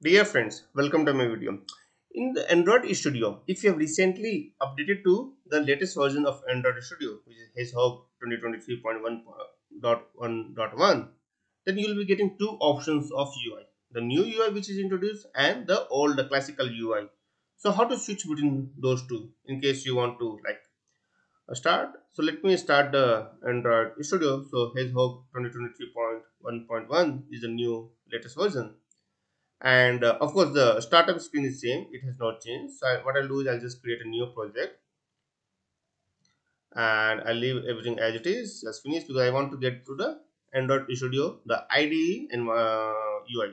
Dear friends, welcome to my video. In the Android Studio, if you have recently updated to the latest version of Android Studio, which is Hedgehog 2023.1.1.1, then you will be getting two options of UI. The new UI which is introduced and the old the classical UI. So how to switch between those two in case you want to like uh, start. So let me start the Android Studio. So Hedgehog 2023.1.1 is the new latest version and uh, of course the startup screen is same. It has not changed. So I, what i'll do is i'll just create a new project. And i'll leave everything as it is. Just finished because i want to get to the android studio the ide and uh, ui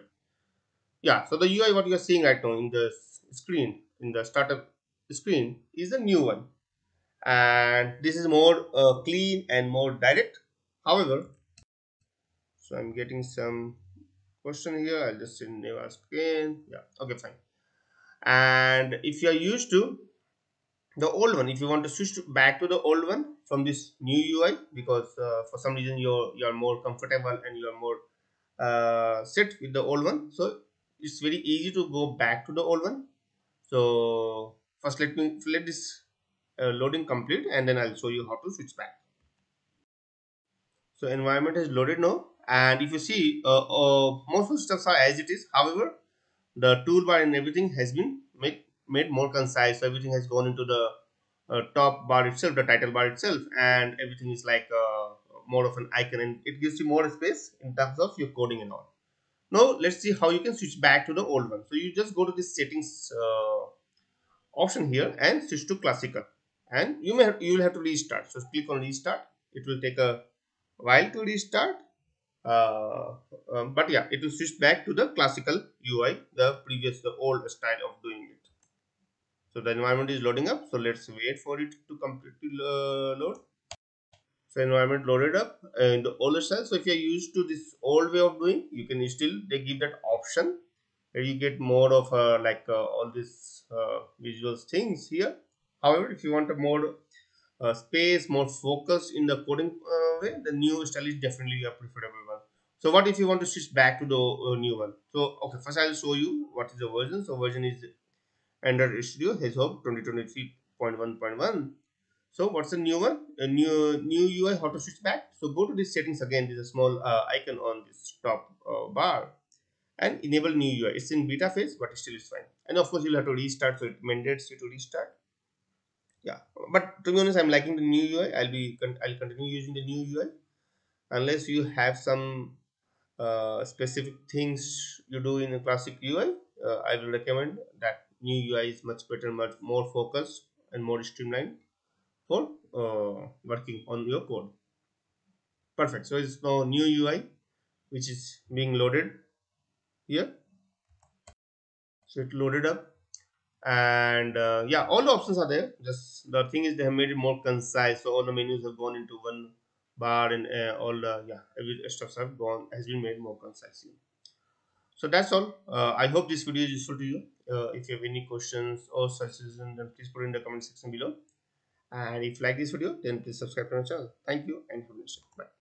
yeah so the ui what you're seeing right now in the screen in the startup screen is the new one. And this is more uh, clean and more direct. However so i'm getting some question here i'll just say never again yeah okay fine. And if you are used to the old one if you want to switch to back to the old one from this new ui because uh, for some reason you're you're more comfortable and you're more uh, set with the old one so it's very easy to go back to the old one. So first let me let this uh, loading complete and then i'll show you how to switch back. So environment is loaded now and if you see uh, uh, most of the stuff are as it is. However the toolbar and everything has been made made more concise. So everything has gone into the uh, top bar itself the title bar itself and everything is like uh, more of an icon and it gives you more space in terms of your coding and all. Now let's see how you can switch back to the old one. So you just go to this settings uh, option here and switch to classical. And you may have, you will have to restart. So click on restart. It will take a while to restart um, but yeah it will switch back to the classical UI the previous the old style of doing it. So the environment is loading up. So let's wait for it to completely uh, load. So environment loaded up the older style. So if you're used to this old way of doing you can still they give that option. Where you get more of uh, like uh, all these uh, visual things here. However if you want a more uh, space more focus in the coding uh, way the new style is definitely a preferable one so what if you want to switch back to the uh, new one? So okay first i'll show you what is the version. So version is android studio hedgehog 2023.1.1 so what's the new one? A new new ui how to switch back? So go to the settings again. There's a small uh, icon on this top uh, bar. And enable new ui it's in beta phase but it still is fine. And of course you'll have to restart. So it mandates you to restart. Yeah. But to be honest i'm liking the new ui i'll be i'll continue using the new ui unless you have some uh, specific things you do in a classic ui uh, i will recommend that new ui is much better much more focused and more streamlined for uh, working on your code. Perfect. So it's now new ui which is being loaded here. So it loaded up. And uh, yeah all the options are there. Just the thing is they have made it more concise. So all the menus have gone into one bar and uh, all the yeah every stuff have gone has been made more concise so that's all. Uh, i hope this video is useful to you. Uh, if you have any questions or suggestions then please put in the comment section below. And if you like this video then please subscribe to my channel. Thank you and have a nice day. Bye